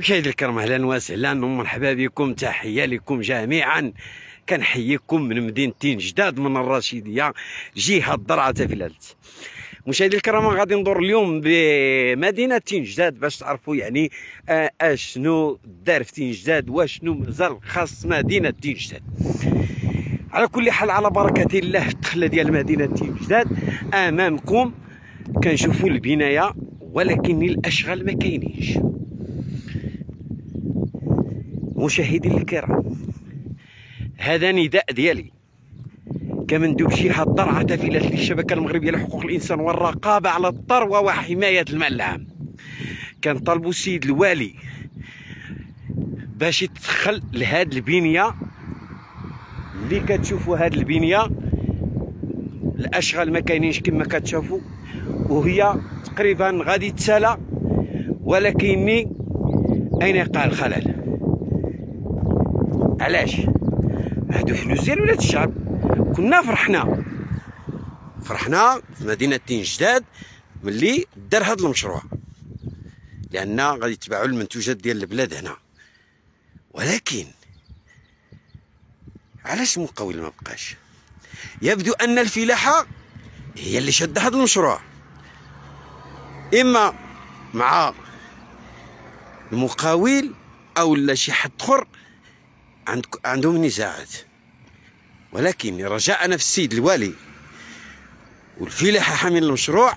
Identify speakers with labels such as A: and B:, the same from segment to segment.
A: مشاهدي الكرام أهلا وسهلا. ومرحبا بكم تحية لكم جميعا. كنحييكم من مدينة جداد من الرشيديه جهة الضرعه فلالت مشاهدي الكرام غادي ندور اليوم بمدينة جداد باش تعرفوا يعني آه أشنو دار في جداد وأشنو مازال خاص مدينة جداد. على كل حال على بركة الله في الدخلة ديال مدينة جداد أمامكم. كنشوفوا البناية ولكن الأشغال ما كاينينش. مشاهدي الكرام هذا نداء ديالي كمندوب جهه الضرعه في الشبكه المغربية لحقوق الإنسان والرقابة على الثروه وحماية المال العام. كنطالبوا السيد الوالي باش يتدخل لهاد البنية اللي كتشوفوا هاد البنية الأشغال ما كاينينش كما كتشوفوا وهي تقريبا غادي تسالى ولكن أين يقع الخلل علاش؟ هادو فلوس ديال ولاد الشعب؟ كنا فرحنا. فرحنا في مدينة تين جداد ملي دار هذا المشروع. لأن غادي يتبعوا المنتوجات ديال البلاد هنا. ولكن علاش المقاول ما بقاش؟ يبدو أن الفلاحة هي اللي شاده هذا المشروع. إما مع المقاول أو لا شي حد آخر عندهم نزاعات. ولكن رجاءنا في السيد الوالي. والفلاحة حامل المشروع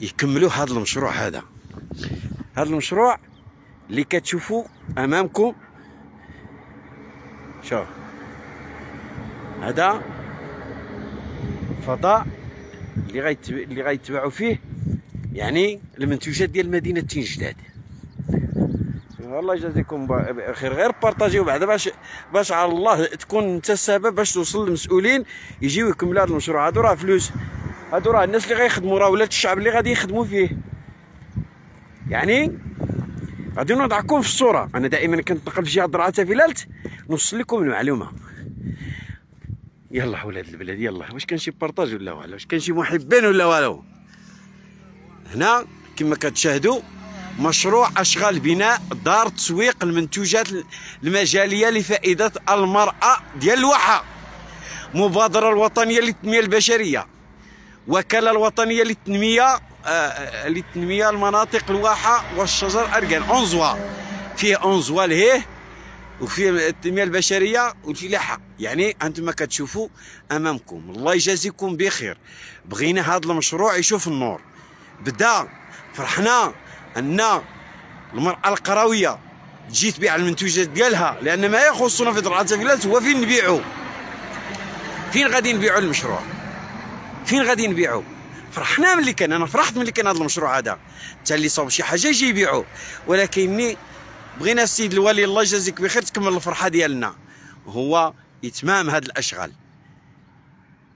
A: يكملوا هذا المشروع هذا. هذا المشروع اللي كتشوفوا أمامكم. شوف. هذا فضاء اللي غيتبعوا فيه يعني المنتوجات ديال مدينة تنجداد الله يجازيكم بخير غير بارطاجيو بعدا باش باش على الله تكون انت السبب باش توصل للمسؤولين يجيو يكملوا هذا المشروع. هادو راه فلوس. هادو راه الناس اللي غيخدموا راه ولاد الشعب اللي غادي يخدموا فيه. يعني غادي نوضعكم في الصورة. أنا دائما كنتنقل في جهة درعه فلالت نوصل لكم المعلومة. يلا ولاد البلاد يلا. واش كان شي بارطاج ولا والو؟ واش كان شي محبين ولا والو؟ هنا كما كتشاهدوا مشروع أشغال بناء دار تسويق المنتوجات المجالية لفائدة المرأة ديال الواحة مبادرة الوطنية للتنمية البشرية. وكالة الوطنية للتنمية آه للتنمية المناطق الواحة والشجر أركان أنزوا فيه أنزوا لهيه وفيه التنمية البشرية والفلاحة يعني أنتم كتشوفوا أمامكم. الله يجازيكم بخير. بغينا هذا المشروع يشوف النور. بدا فرحنا. أن المرأة القروية تجي تبيع المنتوجات ديالها لأن ما يخصنا في درعه فيلات هو فين نبيعو؟ فين غادي نبيعو المشروع؟ فين غادي نبيعو؟ فرحنا ملي كان أنا فرحت ملي كان هذا المشروع هذا. حتى اللي صوب شي حاجة يجي يبيعو. ولكني بغينا السيد الوالي الله يجازيك بخير تكمل الفرحة ديالنا. هو إتمام هذه الأشغال.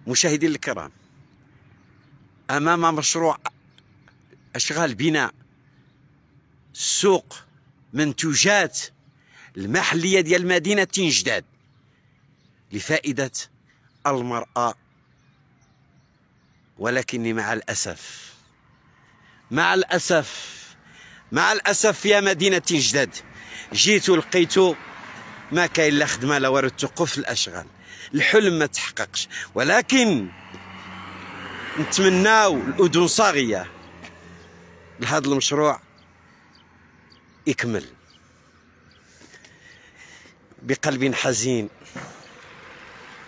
A: مشاهدي الكرام أمام مشروع أشغال بناء. سوق منتوجات المحلية ديال مدينة تنجداد لفائدة المرأة. ولكني مع الأسف مع الأسف مع الأسف يا مدينة تنجداد. جيت ولقيت ما كاين لا خدمة لا والو توقف الأشغال. الحلم ما تحققش. ولكن نتمناو الأذن صاغية لهذا المشروع. يكمل. بقلب حزين.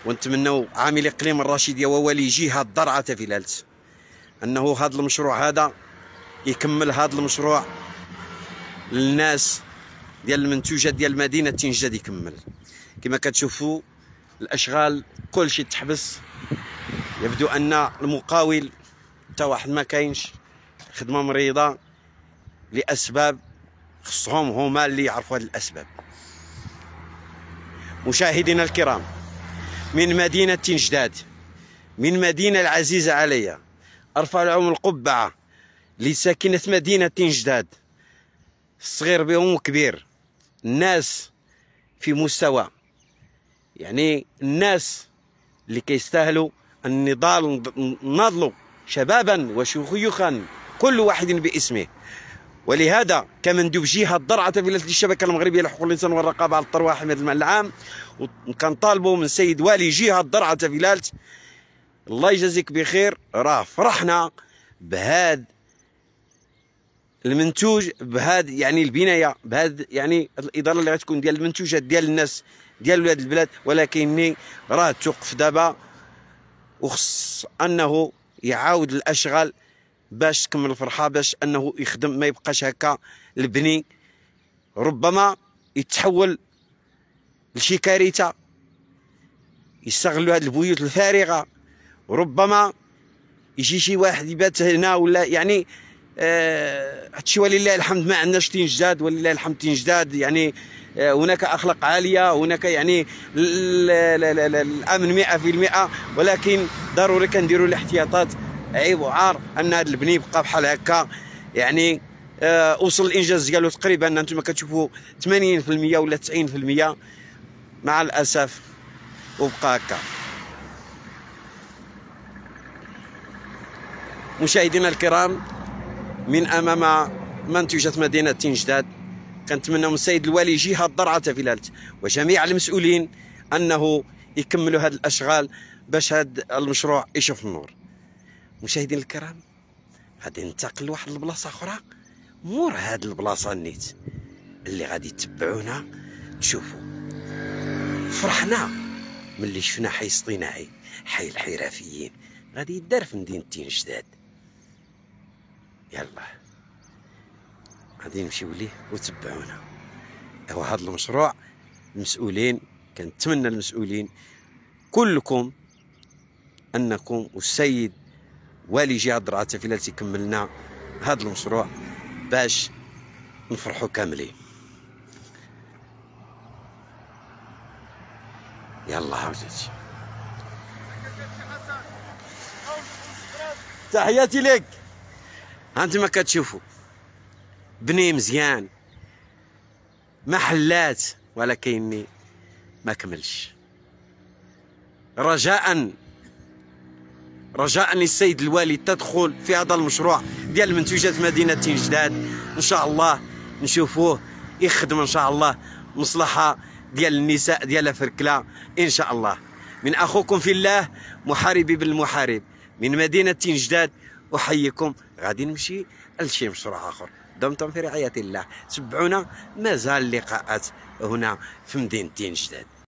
A: ونتمنوا عامل إقليم الرشيديه وولي جهة الضرعة في لالت أنه هذا المشروع هذا يكمل هذا المشروع للناس ديال المنتوجات ديال مدينة تنجد يكمل. كما كتشوفوا الأشغال كل شيء تحبس. يبدو أن المقاول حتى واحد ما كاينش. خدمة مريضة لأسباب خصهم هما اللي يعرفوا هذه الأسباب. مشاهدينا الكرام من مدينة تنجداد من مدينة العزيزة علي أرفع لهم القبعه لساكنة مدينة تنجداد الصغير بهم وكبير الناس في مستوى يعني الناس اللي كيستاهلوا النضال نضلوا شبابا وشيوخا كل واحد باسمه. ولهذا كمندوب جهه درعه في الشبكه المغربية لحقوق الإنسان والرقابة على الثروه حمايه المال العام وكنطالبوا من سيد والي جهة درعه في الله يجازيك بخير. راه فرحنا بهذا المنتوج بهذا يعني البناية بهذا يعني الإدارة اللي غتكون ديال المنتوجات ديال الناس ديال ولاد البلاد. ولكني راه توقف دابا وخص أنه يعاود الأشغال باش تكمل الفرحة باش أنه يخدم ما يبقاش هكا البني ربما يتحول لشي كارثة يستغلوا هاد البيوت الفارغة ربما يجي شي واحد يبات هنا ولا يعني آه هادشي ولله الحمد ما عندناش تين جداد ولله الحمد تين جداد يعني آه هناك أخلاق عالية هناك يعني الأمن 100% ولكن ضروري كنديروا الاحتياطات عيب وعار أن هذا البني يبقى بحال هكا. يعني آه وصل الإنجاز ديالو تقريبا أنتم كتشوفوا 80% ولا 90% مع الأسف وبقى هكا. مشاهدينا الكرام من أمام منتجة مدينة تنجداد كنتمنى من السيد الوالي جهة الضرعة فلالت وجميع المسؤولين أنه يكملوا هذه الأشغال باش هذا المشروع يشوف النور. مشاهدينا الكرام غادي ننتقل لواحد البلاصة أخرى. مور هاد البلاصة نيت اللي غادي تتبعونا تشوفوا فرحنا ملي شفنا حي اصطناعي حي الحرفيين. غادي يدار في مدينه تين جداد. يلا غادي نمشيو ليه وتبعونا. هو هذا المشروع المسؤولين كنتمنى المسؤولين كلكم أنكم والسيد والي جهة درعا تفيلة تيكملنا هذا المشروع باش نفرحوا كاملين. يلا عاودتي تحياتي لك. هانتما كتشوفوا بني مزيان. محلات. ولكني ما كملش. رجاء. رجاء السيد الوالي تدخل في هذا المشروع ديال منتوجات مدينة جداد. إن شاء الله نشوفوه يخدم إن شاء الله مصلحة ديال النساء ديال فركلة إن شاء الله. من أخوكم في الله محاربي بالمحارب. من مدينة جداد أحييكم. غادي نمشي لشي مشروع آخر. دمتم في رعاية الله. تبعونا. مازال لقاءات هنا في مدينة جداد.